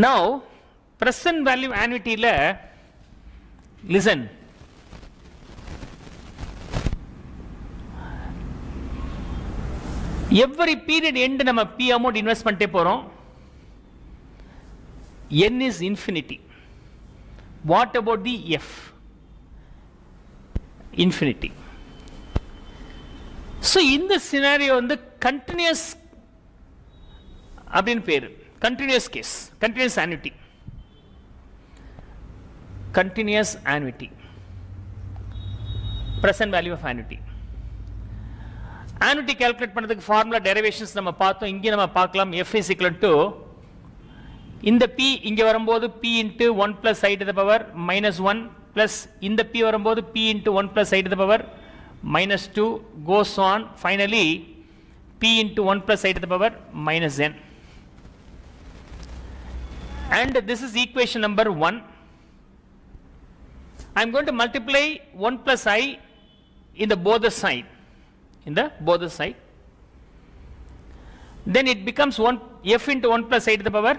Now present value ஆன்விட்டியில் listen every period end நம்ம B amount invest பண்ணிட்டே போகிறோம் n is infinity what about the F infinity so இந்த scenario வந்து continuous அப்படின்னு பேர் continuous case continuous annuity continuous annuity present value of annuity annuity calculate பண்ணதுக்கு formula derivations நம்ம பார்த்தோம் இங்கே நம்ம பார்க்கலாம் f is equal to இந்த p இங்க வரும்போது p into 1 plus i to the power minus 1 plus இந்த p வரும்போது p into 1 plus i to the power minus 2 goes on finally p into 1 plus i to the power minus n and this is equation number 1 I am going to multiply 1 plus i in the both the side. In the both the side. Then it becomes 1 f into 1 plus i to the power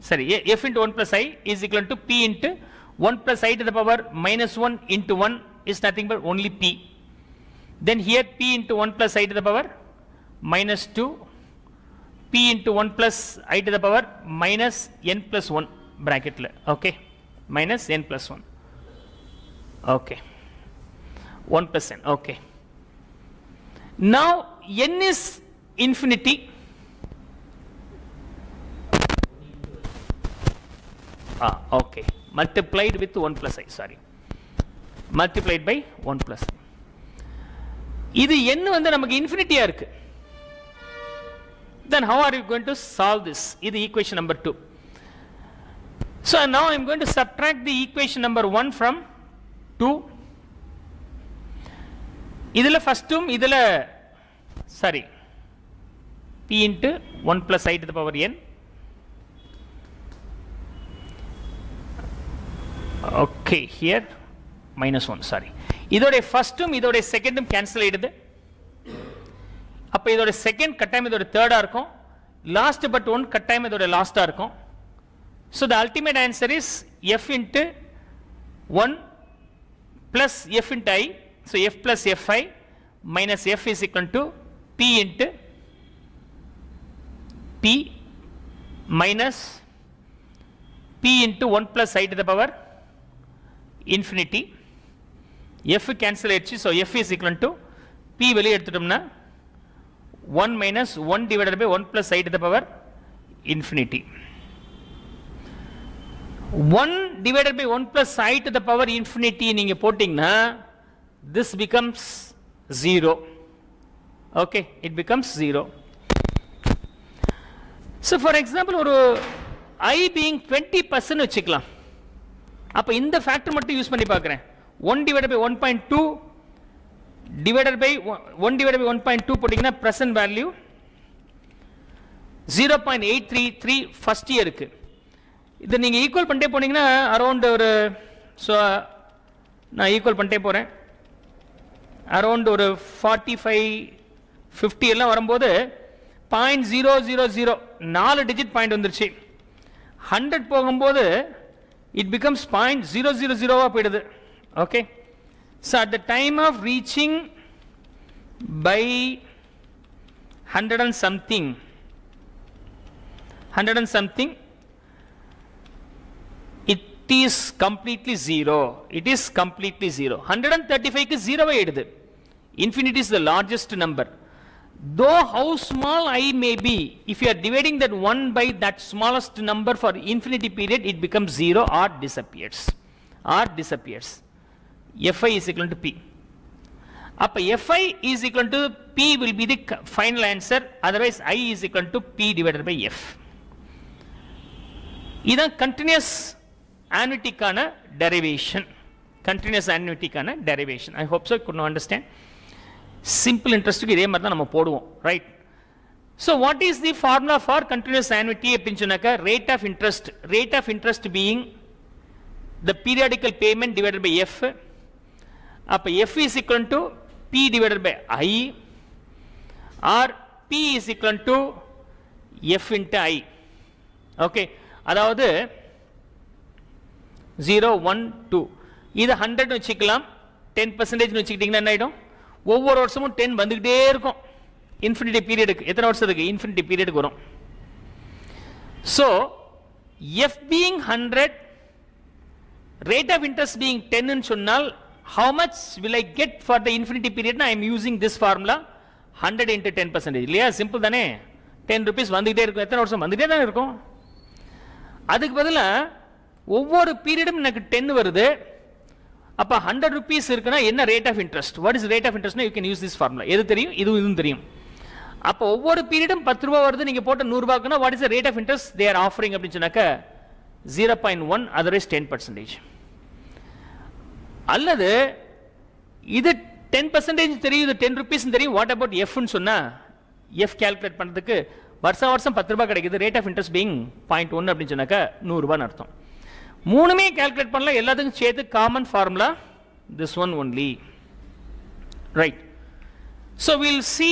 sorry f into 1 plus i is equal to p into 1 plus i to the power minus 1 into 1 is nothing but only p. Then here p into 1 plus i to the power minus 2 p into 1 plus i to the power minus n plus 1 bracket ல okay minus n plus 1 okay 1 plus n okay now n is infinity ah okay multiplied with 1 plus i sorry multiplied by 1 plus i இது n வந்து நமக்கு இன்ஃபினிட்டியா இருக்கு then how are you going to solve this இது equation number 2 so now i am going to subtract the equation number 1 from 2 இதுல ஃபர்ஸ்டும் இதுல sorry p into 1 plus i to the power n okay here minus one sorry இதோடைய ஃபர்ஸ்ட்டும் இதோடைய செகண்டும் cancel ஆயிடுது அப்போ இதோட second கட்டாயம் இதோட தேர்டாக இருக்கும். லாஸ்ட் பட் ஒன் கட்டாயம் இதோட லாஸ்ட்டாக இருக்கும். So the ultimate answer is F into one plus F into I so F plus F I minus F is equal to P into P minus p into 1 plus i to the power infinity. F cancel ஆயிடுச்சு. So f is equal to p வெளியே எடுத்துட்டோம்னா 1 minus 1 divided by 1 plus i to the power infinity 1 divided by 1 plus i to the power infinity நீங்க போட்டீங்கன்னா this becomes 0 okay it becomes 0 so for example ஒரு i being 20% வச்சுக்கலாம் அப்ப இந்த factor மட்டும் use பண்ணி பார்க்கிறேன் 1 divided by 1.2 divided by one divide by one divided by 1 divided by 1.2 போட்டீங்கன்னா present த்ரீ 0.833 ஃபர்ஸ்ட் இயருக்கு இதை நீங்கள் ஈக்குவல் பண்ணிட்டே போனீங்கன்னா அரௌண்ட் ஒரு ஸோ நான் ஈக்குவல் பண்ணிட்டே போகிறேன் அரௌண்ட் ஒரு ஃபார்ட்டி ஃபைவ் ஃபிஃப்டி எல்லாம் வரும்போது பாயிண்ட் ஜீரோ ஜீரோ ஜீரோ நாலு டிஜிட் பாயிண்ட் வந்துருச்சு. ஹண்ட்ரட் போகும்போது it becomes point zero zero ஜீரோவாக போயிடுது. Okay So at the time of reaching by 100 and something, 100 and something, it is completely zero. It is completely zero. 135 is zero. Infinity is the largest number. Though how small i may be, if you are dividing that 1 by that smallest number for infinity period, it becomes 0 or disappears. Or disappears. fi is equal to p. அப்ப fi is equal to p will be the c- final answer. Otherwise, i is equal to p divided by f. இதான் continuous ஆனுட்டிக்கான derivation continuous ஆனுட்டிக்கான derivation I hope so good understand simple இன்ட்ரெஸ்ட்டுக்கு இதே மாதிரி தான் நம்ம போடுவோம் right so what is the formula for continuous annuity அப்படின்னு சொன்னாக்கா rate of interest rate of interest being the periodical payment divided by F அப்போ F is equal to P divided by I or P is equal to F into I okay அதாவது zero one two இது ஹண்ட்ரட்னு வச்சுக்கலாம். Ten பர்சன்டேஜ்னு வச்சுக்கிட்டிங்கன்னா என்ன ஆகிடும் ஒவ்வொரு வருஷமும் டென் வந்துக்கிட்டே இருக்கும். இன்ஃபினிட்டி பீரியடுக்கு எத்தனை வருஷத்துக்கு? இன்ஃபினிட்டி பீரியடுக்கு வரும். So F being hundred rate of interest being 10 சொன்னால் how much will I get for the infinity period? I am using this formula. 100 into 10 percentage. இல்லையா? சிம்பிள் தானே? 10 rupees வந்துகிட்டே இருக்கும். எத்தனை வருஷம்? வந்துகிட்டே தானே இருக்கும். அதுக்கு பதிலாக ஒவ்வொரு பீரியடும் எனக்கு 10 வருது. அப்போ ஹண்ட்ரட் ருபீஸ் இருக்குன்னா என்ன rate of interest what is rate of இன்ட்ரெஸ்ட்னா you can use this formula எது தெரியும்? இது இதுவும் தெரியும். அப்போ ஒவ்வொரு பீரியடும் பத்து ரூபா வருது. நீங்கள் போட்ட நூறுரூபாக்குன்னா what is rate of interest they are offering அப்படின்னு சொன்னாக்க zero point one otherwise ten percentage அல்லது இது டென் பர்சன்டேஜ் தெரியும் இது டென் ருபீஸ் தெரியும். வாட் அபவுட் எஃப்னு சொன்னால் எஃப் கால்குலேட் பண்ணுறதுக்கு வருஷம் வருஷம் பத்து ரூபாய் கிடைக்குது. Rate of interest being point ஒன்று அப்படின்னு சொன்னாக்கா நூறுரூபான்னு அர்த்தம். மூணுமே கால்குலேட் பண்ணலாம் எல்லாத்துக்கும் சேர்த்து common formula this one only right so will see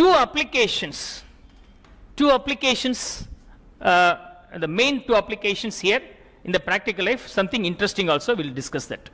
two applications two applications the main two applications applications uh, in the practical life something interesting also we'll discuss that